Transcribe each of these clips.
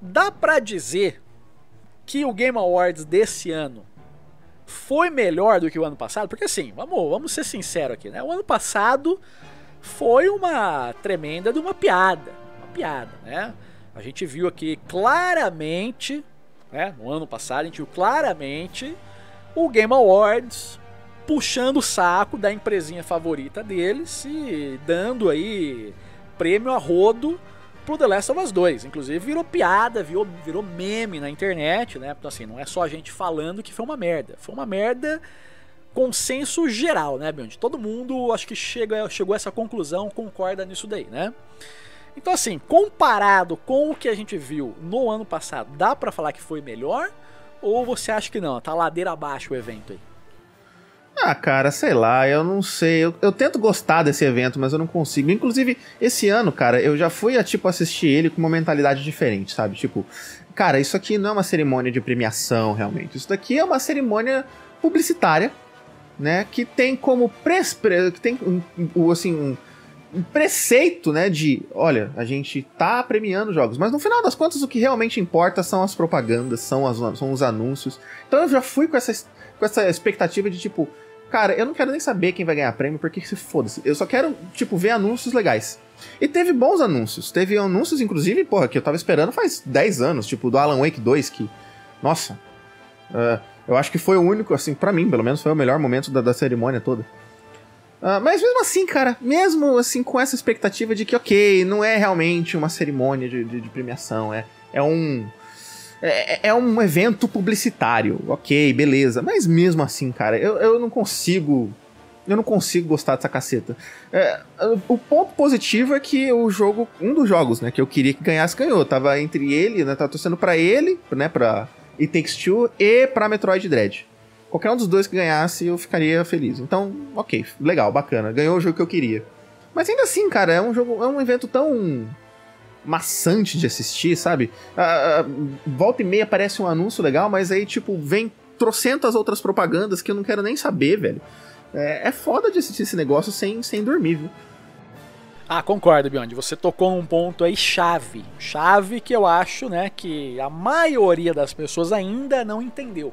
dá pra dizer que o Game Awards desse ano foi melhor do que o ano passado? Porque assim, vamos, vamos ser sinceros aqui, né? O ano passado foi uma tremenda de uma piada. Uma piada, né? A gente viu aqui claramente, né? No ano passado, a gente viu claramente o Game Awards puxando o saco da empresinha favorita deles e dando aí prêmio a rodo pro The Last of Us 2. Inclusive virou piada, virou, virou meme na internet, né? Então assim, não é só a gente falando que foi uma merda. Foi uma merda consenso geral, né, Beyond? Todo mundo acho que chega, chegou a essa conclusão, concorda nisso daí, né? Então assim, comparado com o que a gente viu no ano passado, dá para falar que foi melhor? Ou você acha que não? Tá ladeira abaixo o evento aí? Ah, cara, sei lá, eu não sei. Eu, eu, tento gostar desse evento, mas eu não consigo. Inclusive, esse ano, cara, eu já fui a, tipo, assistir ele com uma mentalidade diferente, sabe? Tipo, cara, isso aqui não é uma cerimônia de premiação, realmente. Isso daqui é uma cerimônia publicitária, né? Que tem como pres, que tem um, assim, um, um preceito, né? De, olha, a gente tá premiando jogos, mas no final das contas o que realmente importa são as propagandas, são, as, são os anúncios. Então eu já fui com essa, com essa expectativa de, tipo, Cara, eu não quero nem saber quem vai ganhar prêmio, porque se foda-se. Eu só quero, tipo, ver anúncios legais. E teve bons anúncios. Teve anúncios, inclusive, porra, que eu tava esperando faz 10 anos, tipo, do Alan Wake 2, que. Nossa. Uh, eu acho que foi o único, assim, para mim, pelo menos, foi o melhor momento da, da cerimônia toda. Uh, mas mesmo assim, cara, mesmo assim com essa expectativa de que, ok, não é realmente uma cerimônia de, de, de premiação, é, é um é, é, é, um evento publicitário, ok, beleza. Mas mesmo assim, cara, eu, eu não consigo. Eu não consigo gostar dessa caceta. É, o ponto positivo é que o jogo, um dos jogos, né, que eu queria que ganhasse, ganhou. Tava entre ele, né, tava torcendo pra ele, né, pra It Takes Two e pra Metroid Dread. Qualquer um dos dois que ganhasse, eu ficaria feliz. Então, ok, legal, bacana. Ganhou o jogo que eu queria. Mas ainda assim, cara, é um jogo, é um evento tão maçante de assistir, sabe? Ah, volta e meia aparece um anúncio legal, mas aí, tipo, vem trocentas outras propagandas que eu não quero nem saber, velho. É, é foda de assistir esse negócio sem, sem dormir, viu? Ah, concordo, Beyond. Você tocou um ponto aí chave. Chave que eu acho, né, que a maioria das pessoas ainda não entendeu.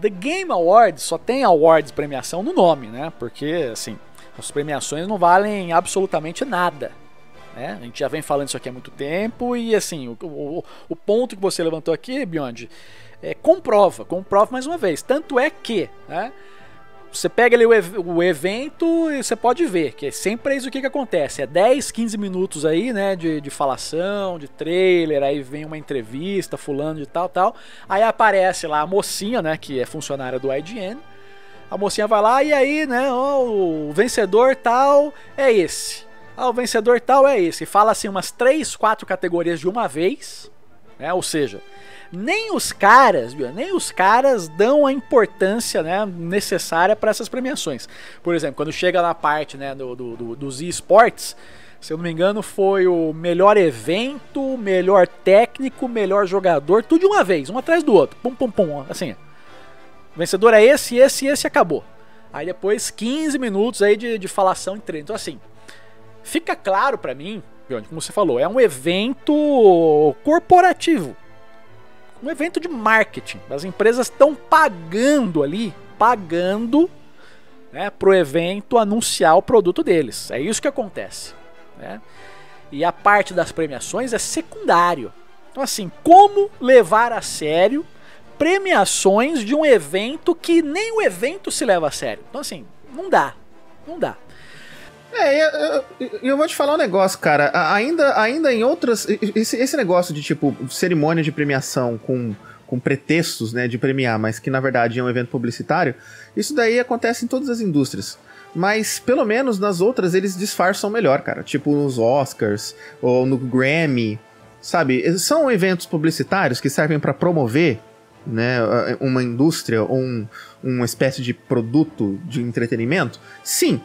The Game Awards só tem awards premiação no nome, né? Porque, assim, as premiações não valem absolutamente nada. Né? A gente já vem falando isso aqui há muito tempo e assim, o, o, o ponto que você levantou aqui, Beyond, é, comprova, comprova mais uma vez. Tanto é que, né, você pega ali o, o, evento e você pode ver que é sempre é isso que, que acontece. É 10, 15 minutos aí, né, de, de falação, de trailer, aí vem uma entrevista, fulano de tal, tal. Aí aparece lá a mocinha, né, que é funcionária do IGN. A mocinha vai lá e aí, né, o vencedor tal é esse. Ah, o vencedor tal é esse. Fala assim umas 3, 4 categorias de uma vez, né? Ou seja, nem os caras, nem os caras dão a importância né, necessária para essas premiações. Por exemplo, quando chega na parte né, do, do, do, dos esportes, se eu não me engano, foi o melhor evento, melhor técnico, melhor jogador, tudo de uma vez, um atrás do outro. Pum, pum, pum. Assim. O vencedor é esse, esse, esse acabou. Aí depois 15 minutos aí de, de falação entre. Então, assim, Fica claro para mim, como você falou, é um evento corporativo. Um evento de marketing. As empresas estão pagando ali, pagando né, pro evento anunciar o produto deles. É isso que acontece. Né? E a parte das premiações é secundário. Então, assim, como levar a sério premiações de um evento que nem o evento se leva a sério? Então, assim, não dá. Não dá. É, eu, eu, eu, vou te falar um negócio, cara. Ainda, ainda em outras. Esse, esse negócio de, tipo, cerimônia de premiação com, com pretextos, né, de premiar, mas que na verdade é um evento publicitário, isso daí acontece em todas as indústrias. Mas, pelo menos nas outras, eles disfarçam melhor, cara. Tipo nos Oscars ou no Grammy, sabe? São eventos publicitários que servem para promover né, uma indústria ou um, uma espécie de produto de entretenimento. Sim,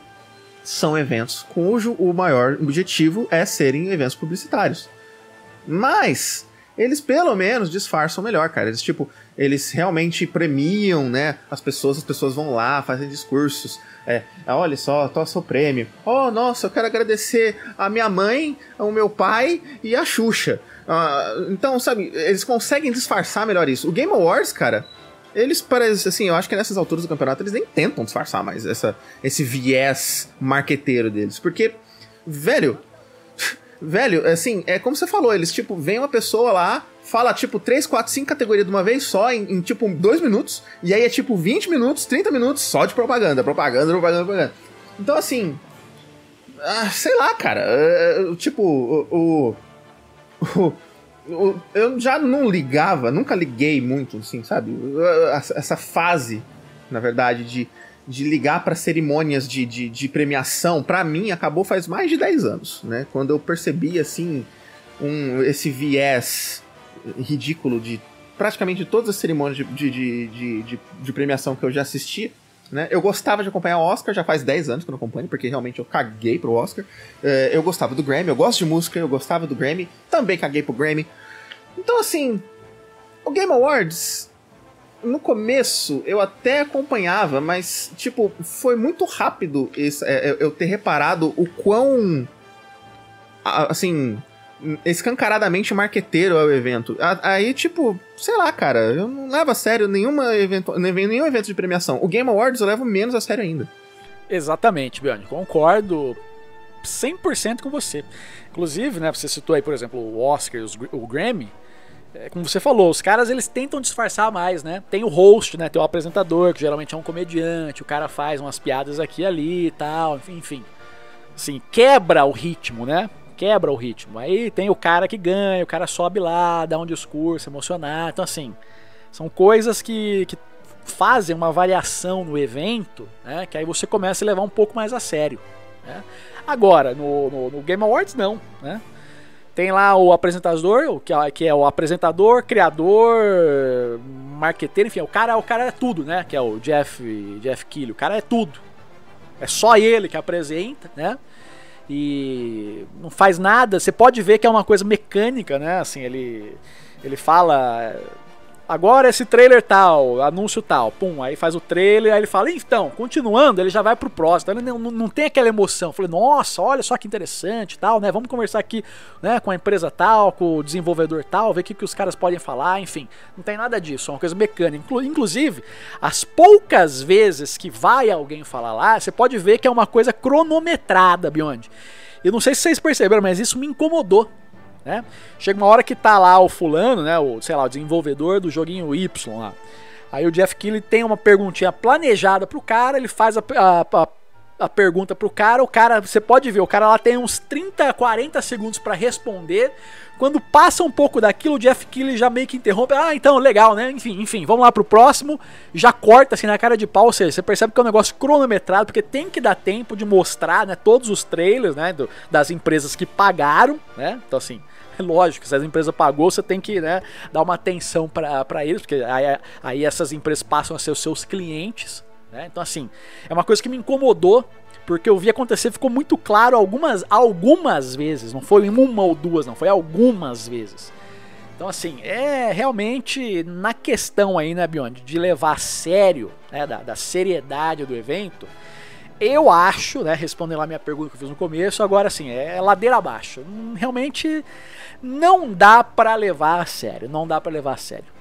são eventos cujo o maior objetivo é serem eventos publicitários. Mas eles pelo menos disfarçam melhor, cara. Eles, tipo, eles realmente premiam, né, as pessoas, as pessoas vão lá, fazem discursos. É, olha só, tô seu prêmio. Oh, nossa, eu quero agradecer a minha mãe, o meu pai e a Xuxa. Uh, então, sabe, eles conseguem disfarçar melhor isso. O Game Awards, cara, eles parecem, assim, eu acho que nessas alturas do campeonato eles nem tentam disfarçar mais essa, esse viés marqueteiro deles. Porque, velho, velho, assim, é como você falou, eles, tipo, vem uma pessoa lá, fala, tipo, 3, 4, 5 categorias de uma vez só, em, em, tipo, 2 minutos, e aí é, tipo, 20 minutos, 30 minutos só de propaganda, propaganda, propaganda, propaganda. Então, assim, ah, sei lá, cara, uh, tipo, o, o, o eu já não ligava, nunca liguei muito, assim, sabe? Essa fase, na verdade, de, de ligar para cerimônias de, de, de premiação, para mim, acabou faz mais de 10 anos, né? Quando eu percebi, assim, um, esse viés ridículo de praticamente todas as cerimônias de, de, de, de, de premiação que eu já assisti, né? Eu gostava de acompanhar o Oscar, já faz 10 anos que eu não acompanho, porque realmente eu caguei pro Oscar. Uh, eu gostava do Grammy, eu gosto de música, eu gostava do Grammy, também caguei pro Grammy. Então, assim, o Game Awards, no começo eu até acompanhava, mas, tipo, foi muito rápido esse, é, é, eu ter reparado o quão. Assim, escancaradamente marqueteiro é o evento. Aí, tipo, sei lá, cara, eu não levo a sério nenhuma evento, nenhum evento de premiação. O Game Awards eu levo menos a sério ainda. Exatamente, Bione, concordo 100% com você. Inclusive, né, você citou aí, por exemplo, o Oscar, o Grammy. É, como você falou, os caras eles tentam disfarçar mais, né? Tem o host, né? Tem o apresentador, que geralmente é um comediante, o cara faz umas piadas aqui e ali e tal, enfim. Assim, quebra o ritmo, né? Quebra o ritmo. Aí tem o cara que ganha, o cara sobe lá, dá um discurso emocionado. Então, assim, são coisas que, que fazem uma variação no evento, né? Que aí você começa a levar um pouco mais a sério. Né? Agora, no, no, no, Game Awards, não, né? Tem lá o apresentador, que é, que é o apresentador, criador, marqueteiro, enfim, o cara, o cara é tudo, né? Que é o Jeff, Jeff Keighley, o cara é tudo. É só ele que apresenta, né? E não faz nada. Você pode ver que é uma coisa mecânica, né? Assim, ele ele fala agora esse trailer tal, anúncio tal, pum, aí faz o trailer, aí ele fala, então, continuando, ele já vai pro próximo, então ele não, não tem aquela emoção. Falei, nossa, olha só que interessante tal, né? Vamos conversar aqui, né, com a empresa tal, com o desenvolvedor tal, ver o que, que os caras podem falar, enfim. Não tem nada disso, é uma coisa mecânica. Inclusive, as poucas vezes que vai alguém falar lá, você pode ver que é uma coisa cronometrada, Beyond. Eu não sei se vocês perceberam, mas isso me incomodou né? Chega uma hora que tá lá o fulano, né, o, sei lá, o desenvolvedor do joguinho Y lá. Aí o Jeff Keighley tem uma perguntinha planejada pro cara, ele faz a, a, a, a pergunta pro cara, o cara, você pode ver, o cara lá tem uns 30, 40 segundos para responder. Quando passa um pouco daquilo, o Jeff Keighley já meio que interrompe. Ah, então, legal, né? Enfim, enfim, vamos lá pro próximo. Já corta assim na cara de pau, ou seja, você percebe que é um negócio cronometrado, porque tem que dar tempo de mostrar, né, todos os trailers, né, do, das empresas que pagaram, né? Então assim, lógico, se a empresa pagou, você tem que né, dar uma atenção para eles, porque aí, aí essas empresas passam a ser os seus clientes. Né? Então, assim, é uma coisa que me incomodou, porque eu vi acontecer, ficou muito claro algumas, algumas vezes, não foi uma ou duas, não, foi algumas vezes. Então, assim, é realmente na questão aí, né, Beyond, de levar a sério, né, da, da seriedade do evento, eu acho, né, respondendo lá minha pergunta que eu fiz no começo, agora sim, é ladeira abaixo. Realmente não dá para levar a sério, não dá para levar a sério.